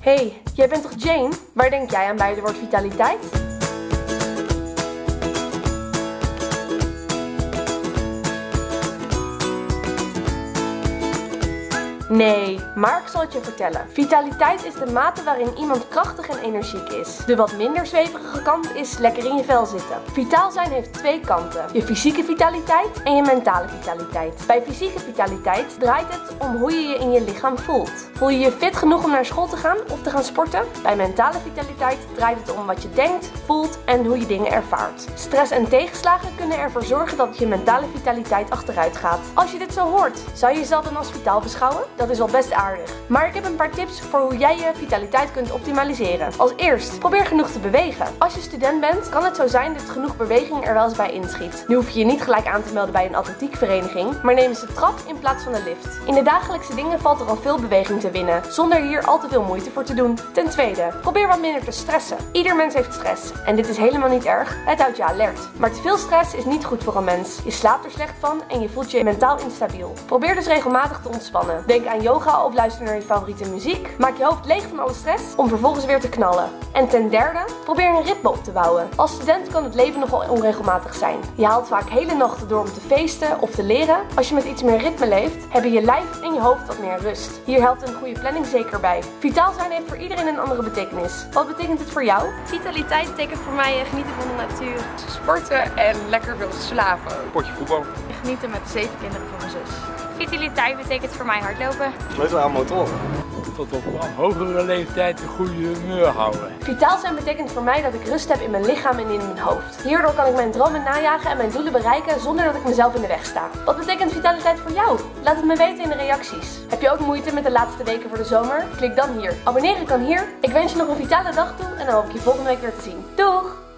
hey, jij bent toch Jane? Waar denk jij aan bij het woord vitaliteit? Nee, Mark zal het je vertellen. Vitaliteit is de mate waarin iemand krachtig en energiek is. De wat minder zweverige kant is lekker in je vel zitten. Vitaal zijn heeft twee kanten. Je fysieke vitaliteit en je mentale vitaliteit. Bij fysieke vitaliteit draait het om hoe je je in je lichaam voelt. Voel je je fit genoeg om naar school te gaan of te gaan sporten? Bij mentale vitaliteit draait het om wat je denkt, voelt en hoe je dingen ervaart. Stress en tegenslagen kunnen ervoor zorgen dat je mentale vitaliteit achteruit gaat. Als je dit zo hoort, zou je jezelf dan als vitaal beschouwen? Dat is al best aardig. Maar ik heb een paar tips voor hoe jij je vitaliteit kunt optimaliseren. Als eerst, probeer genoeg te bewegen. Als je student bent, kan het zo zijn dat genoeg beweging er wel eens bij inschiet. Nu hoef je je niet gelijk aan te melden bij een atletiekvereniging, maar neem eens de trap in plaats van de lift. In de dagelijkse dingen valt er al veel beweging te winnen, zonder hier al te veel moeite voor te doen. Ten tweede, probeer wat minder te stressen. Ieder mens heeft stress en dit is helemaal niet erg. Het houdt je alert. Maar te veel stress is niet goed voor een mens. Je slaapt er slecht van en je voelt je mentaal instabiel. Probeer dus regelmatig te ontspannen. Denk aan yoga of luister naar je favoriete muziek. Maak je hoofd leeg van alle stress om vervolgens weer te knallen. En ten derde, probeer een ritme op te bouwen. Als student kan het leven nogal onregelmatig zijn. Je haalt vaak hele nachten door om te feesten of te leren. Als je met iets meer ritme leeft, hebben je lijf en je hoofd wat meer rust. Hier helpt een goede planning zeker bij. Vitaal zijn heeft voor iedereen een andere betekenis. Wat betekent het voor jou? Vitaliteit betekent voor mij genieten van de natuur. Sporten en lekker veel slapen. Potje voetbal. Genieten met de zeven kinderen van mijn zus. Vitaliteit betekent voor mij hardlopen. Sleutel aan motoren. Tot op een hogere leeftijd een goede humeur houden. Vitaal zijn betekent voor mij dat ik rust heb in mijn lichaam en in mijn hoofd. Hierdoor kan ik mijn dromen najagen en mijn doelen bereiken zonder dat ik mezelf in de weg sta. Wat betekent vitaliteit voor jou? Laat het me weten in de reacties. Heb je ook moeite met de laatste weken voor de zomer? Klik dan hier. Abonneren kan hier. Ik wens je nog een vitale dag toe en dan hoop ik je volgende week weer te zien. Doeg!